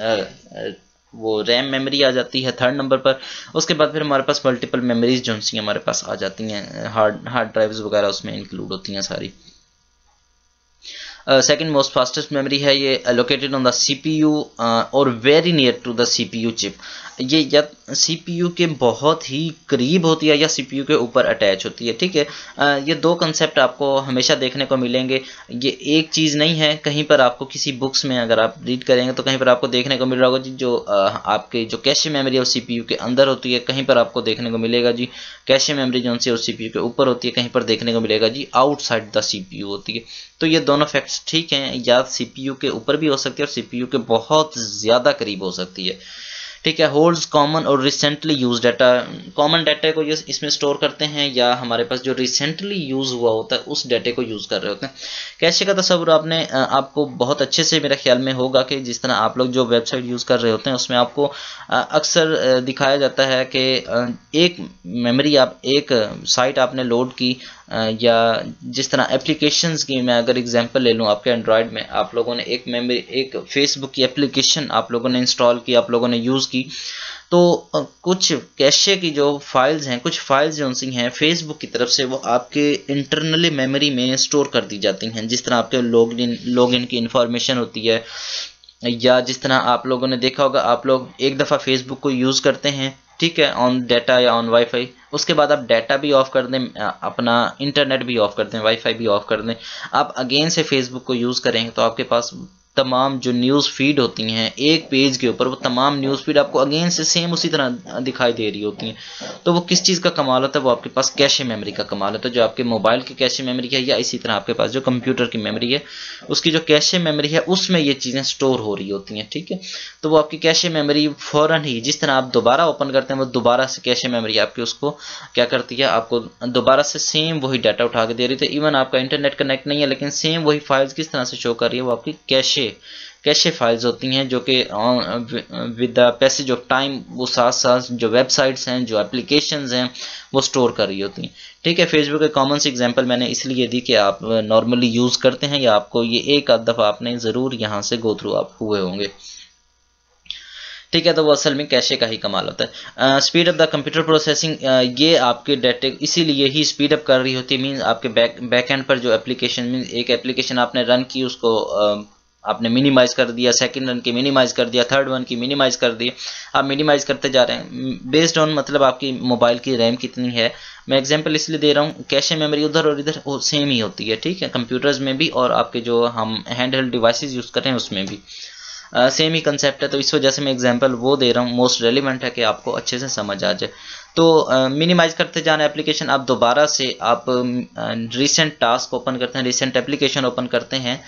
A: वो रैम मेमोरी आ जाती है थर्ड नंबर पर। उसके बाद फिर हमारे पास मल्टीपल मेमोरीज जो सी हमारे पास आ जाती हैं। हार्ड हार्ड ड्राइव्स वगैरह उसमें इंक्लूड होती हैं सारी। सेकंड मोस्ट फास्टेस्ट मेमोरी है ये लोकेटेड ऑन द सीपीयू और very near to the CPU chip ये या सीपीयू के बहुत ही करीब होती है या सीपीयू के ऊपर अटैच होती है, ठीक है? ये दो कंसेप्ट आपको हमेशा देखने को मिलेंगे। ये एक चीज़ नहीं है, कहीं पर आपको किसी बुक्स में अगर आप रीड करेंगे तो कहीं पर आपको देखने को मिल रहा होगा जी, जो आपके जो कैशे मेमोरी और सीपीयू के अंदर होती है, कहीं पर आपको देखने को मिलेगा जी। कैश मेमोरी जो सी और सीपीयू के ऊपर होती है, कहीं पर देखने को मिलेगा जी। आउटसाइड द सीपीयू होती है। तो ये दोनों फैक्ट्स ठीक हैं, या सीपीयू के ऊपर भी हो सकती है और सीपीयू के बहुत ज़्यादा करीब हो सकती है। ठीक है होल्ड्स कॉमन और recently use data common data को इसमें स्टोर करते हैं या हमारे पास जो रिसेंटली यूज़ हुआ होता है, उस डाटे को यूज़ कर रहे होते हैं। कैसे का तस्वुर आपने आपको बहुत अच्छे से मेरे ख्याल में होगा कि जिस तरह आप लोग जो वेबसाइट यूज़ कर रहे होते हैं, उसमें आपको अक्सर दिखाया जाता है कि एक मेमोरी आप, एक साइट आपने लोड की या जिस तरह एप्लीकेशंस की मैं अगर एग्जांपल ले लूँ आपके एंड्रॉयड में, आप लोगों ने एक मेमोरी एक फेसबुक की एप्लीकेशन आप लोगों ने इंस्टॉल की, आप लोगों ने यूज़ की तो कुछ कैशे की जो फाइल्स हैं, कुछ फाइल्स जो सी हैं फेसबुक की तरफ़ से वो आपके इंटरनली मेमोरी में स्टोर कर दी जाती हैं। जिस तरह आपके लॉग इन लॉग इन की इंफॉर्मेशन होती है, या जिस तरह आप लोगों ने देखा होगा, आप लोग एक दफ़ा फेसबुक को यूज़ करते हैं ठीक है ऑन डाटा या ऑन वाईफाई उसके बाद आप डाटा भी ऑफ़ कर दें अपना इंटरनेट भी ऑफ़ कर दें वाईफाई भी ऑफ़ कर दें। आप अगेन से फेसबुक को यूज़ करेंगे तो आपके पास तमाम जो न्यूज़ फ़ीड होती हैं, एक पेज के ऊपर वो तमाम न्यूज़ फ़ीड आपको अगेन से सेम उसी तरह दिखाई दे रही होती हैं। तो वो किस चीज़ का कमाल होता है? वो आपके पास कैशे मेमोरी का कमाल होता है, जो आपके मोबाइल की कैशे मेमोरी है या इसी तरह आपके पास जो कंप्यूटर की मेमोरी है, उसकी जो कैशे मेमोरी है, उसमें ये चीज़ें स्टोर हो रही होती हैं, ठीक है? तो वो आपकी कैशे मेमोरी फ़ौरन ही, जिस तरह आप दोबारा ओपन करते हैं, वो दोबारा से कैशे मेमोरी आपकी उसको क्या करती है? आपको दोबारा से सेम वही डाटा उठा के दे रही थी इवन आपका इंटरनेट कनेक्ट नहीं है, लेकिन सेम वही फाइल्स किस तरह से शो कर रही है, वो आपकी कैशे कैशे फाइल्स होती हैं, जो कि with the passage of time वो साथ साथ जो वेबसाइट्स हैं, जो एप्लीकेशंस हैं, वो स्टोर कर रही होती हैं। ठीक है फेसबुक के कॉमन सी एग्जांपल मैंने इसलिए दी कि आप नॉर्मली यूज़ करते हैं, या आपको ये एक आध दफ़ा आपने ज़रूर यहाँ से गो थ्रू आप हुए होंगे। ठीक है तो वो असल में कैशे का ही कमाल होता है। Speed of the computer processing ये आपके डाटे इसीलिए ही स्पीड अप कर रही होती है मीन्स आपके बैक बैक एंड पर जो एप्लीकेशन मीन्स एक एप्लीकेशन आपने रन की, उसको आपने मिनिमाइज कर दिया सेकंड रन की मिनिमाइज कर दिया थर्ड वन की मिनिमाइज कर दी आप मिनिमाइज करते जा रहे हैं। बेस्ड ऑन मतलब आपकी मोबाइल की रैम कितनी है। मैं एग्जांपल इसलिए दे रहा हूँ, कैशे मेमोरी उधर और इधर वो सेम ही होती है, ठीक है? कंप्यूटर्स में भी और आपके जो हम हैंड हेल्ड डिवाइसेज यूज़ कर उसमें भी। सेम ही कंसेप्ट है तो इस वजह से मैं एग्जांपल वो दे रहा हूँ। मोस्ट रेलिवेंट है कि आपको अच्छे से समझ आ जाए। तो मिनिमाइज करते जाना एप्लीकेशन आप दोबारा से आप रिसेंट टास्क ओपन करते हैं रिसेंट एप्लीकेशन ओपन करते हैं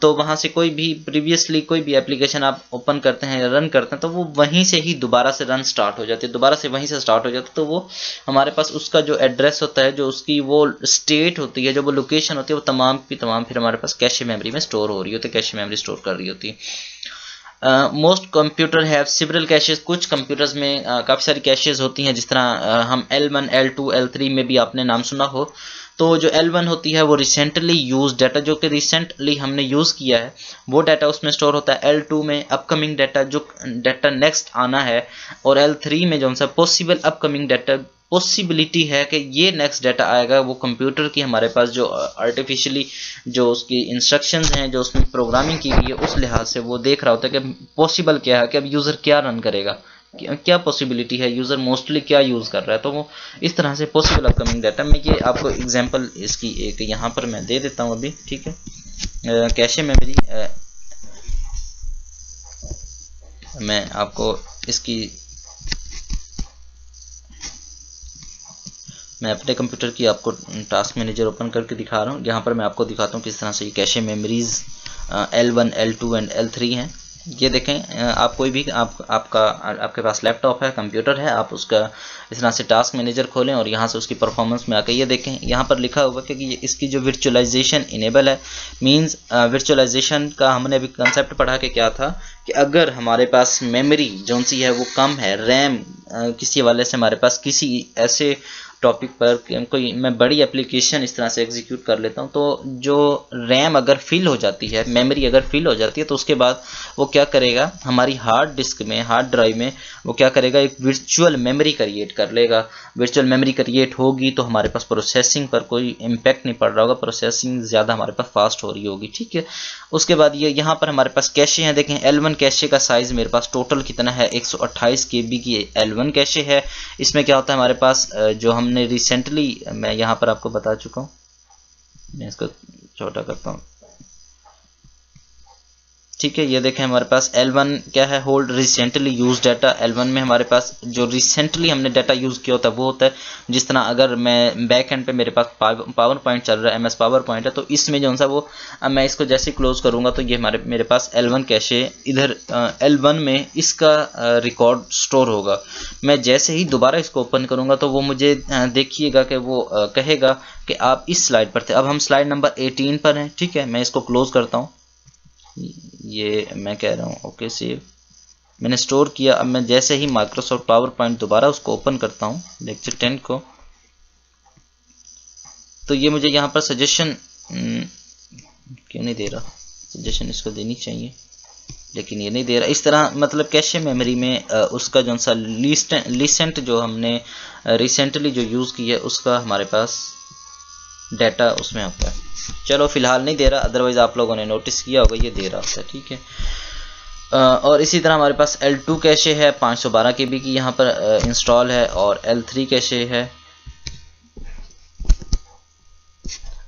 A: तो वहाँ से कोई भी प्रीवियसली कोई भी एप्लीकेशन आप ओपन करते हैं रन करते हैं तो वो वहीं से ही दोबारा से रन स्टार्ट हो जाती है। दोबारा से वहीं से स्टार्ट हो जाता है तो वो हमारे पास उसका जो एड्रेस होता है, जो उसकी वो स्टेट होती है, जो वो लोकेशन होती है, वो तमाम की तमाम फिर हमारे पास कैश मेमरी में स्टोर हो रही होती है कैश मेमरी स्टोर कर रही होती है। Most computer have several caches कुछ कंप्यूटर्स में uh, काफ़ी सारी कैशेज होती हैं जिस तरह uh, हम L1, L2, L3 में भी आपने नाम सुना हो। तो जो L1 होती है वो रिसेंटली यूज़ डाटा जो कि रिसेंटली हमने यूज़ किया है वो डाटा उसमें स्टोर होता है L2 में अपकमिंग डाटा जो डाटा नेक्स्ट आना है और L3 में जो सा पॉसिबल अपकमिंग डाटा पॉसिबिलिटी है कि ये नेक्स्ट डाटा आएगा, वो कंप्यूटर की हमारे पास जो आर्टिफिशियली जो उसकी इंस्ट्रक्शंस हैं, जो उसमें प्रोग्रामिंग की गई है, उस लिहाज से वो देख रहा होता है कि पॉसिबल क्या है, कि अब यूज़र क्या रन करेगा। क्या पॉसिबिलिटी है? यूज़र मोस्टली क्या यूज़ कर रहा है? तो वो इस तरह से पॉसिबल अपकमिंग डाटा मैं ये आपको एग्जांपल इसकी एक यहाँ पर मैं दे देता हूँ अभी, ठीक है? कैशे मेमोरी मैं आपको इसकी मैं अपने कंप्यूटर की आपको टास्क मैनेजर ओपन करके दिखा रहा हूँ। यहाँ पर मैं आपको दिखाता हूँ किस तरह से ये cache memories L one L two and L three हैं। ये देखें आप कोई भी, आप, आपका, आपके पास लैपटॉप है कंप्यूटर है, आप उसका इस तरह से टास्क मैनेजर खोलें और यहाँ से उसकी परफॉर्मेंस में आकर ये देखें। यहाँ पर लिखा हुआ कि इसकी जो वर्चुअलाइजेशन इनेबल है मींस वर्चुअलाइजेशन का हमने अभी कंसेप्ट पढ़ा के क्या था कि अगर हमारे पास मेमोरी जो सी है वो कम है रैम किसी वाले से हमारे पास किसी ऐसे टॉपिक पर कोई मैं बड़ी एप्लीकेशन इस तरह से एग्जीक्यूट कर लेता हूँ तो जो रैम अगर फिल हो जाती है मेमोरी अगर फिल हो जाती है तो उसके बाद वो क्या करेगा? हमारी हार्ड डिस्क में हार्ड ड्राइव में वो क्या करेगा? एक वर्चुअल मेमोरी क्रिएट कर लेगा। वर्चुअल मेमोरी क्रिएट होगी तो हमारे पास प्रोसेसिंग पर कोई इम्पैक्ट नहीं पड़ रहा होगा प्रोसेसिंग ज़्यादा हमारे पास फास्ट हो रही होगी, ठीक है? उसके बाद ये यहाँ पर हमारे पास कैशे हैं, देखें एल वन कैशे का साइज़ मेरे पास टोटल कितना है? एक सौ की एल वन कैशे है। इसमें क्या होता है? हमारे पास जो हमने रिसेंटली मैं यहाँ पर आपको बता चुका हूँ। मैं इसको छोटा करता हूँ। ठीक है, ये देखें हमारे पास L1 क्या है? Hold recently use data L1 में हमारे पास जो रिसेंटली हमने डाटा यूज़ किया होता है, वो होता है जिस तरह अगर मैं बैक एंड पे मेरे पास पावर पॉइंट चल रहा है एम एस पावर पॉइंट है तो इसमें जो सा वो, अब मैं इसको जैसे क्लोज करूँगा तो ये हमारे, मेरे पास L1 कैशे, इधर L1 में इसका रिकॉर्ड स्टोर होगा। मैं जैसे ही दोबारा इसको ओपन करूँगा तो वो मुझे देखिएगा कि वो कहेगा कि आप इस स्लाइड पर थे। अब हम स्लाइड नंबर एटीन पर हैं, ठीक है? मैं इसको क्लोज करता हूँ। ये मैं कह रहा हूँ ओके सेव मैंने स्टोर किया अब मैं जैसे ही माइक्रोसॉफ्ट पावर पॉइंट दोबारा उसको ओपन करता हूँ लेक्चर टेन को तो ये मुझे यहाँ पर सजेशन हम्म, क्यों नहीं दे रहा? सजेशन इसको देनी चाहिए लेकिन ये नहीं दे रहा। इस तरह मतलब कैशे मेमोरी में उसका जो सा लिसेंट जो हमने रिसेंटली जो यूज़ की है उसका हमारे पास डाटा उसमें होता है। चलो फ़िलहाल नहीं दे रहा अदरवाइज़ आप लोगों ने नोटिस किया होगा, ये दे रहा है ठीक है। और इसी तरह हमारे पास L2 कैशे है 512 के बी की यहाँ पर इंस्टॉल है, और L3 कैशे है,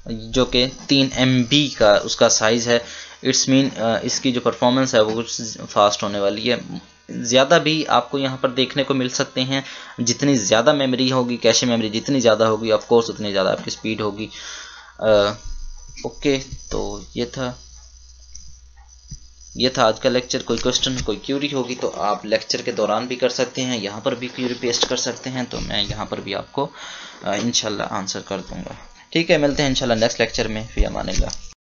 A: जो कि तीन एम का उसका साइज़ है। इट्स मीन इसकी जो परफॉर्मेंस है वो कुछ फास्ट होने वाली है। ज़्यादा भी आपको यहाँ पर देखने को मिल सकते हैं। जितनी ज़्यादा मेमोरी होगी, कैशे मेमोरी जितनी ज़्यादा होगी ऑफ़ कोर्स उतनी ज़्यादा आपकी स्पीड होगी। ओके तो ये था। ये था आज का लेक्चर कोई क्वेश्चन कोई क्यूरी होगी तो आप लेक्चर के दौरान भी कर सकते हैं, यहाँ पर भी क्यूरी पेस्ट कर सकते हैं तो मैं यहाँ पर भी आपको इनशाला आंसर कर दूँगा। ठीक है, मिलते हैं इनशाला नेक्स्ट लेक्चर में, फिर मानेगा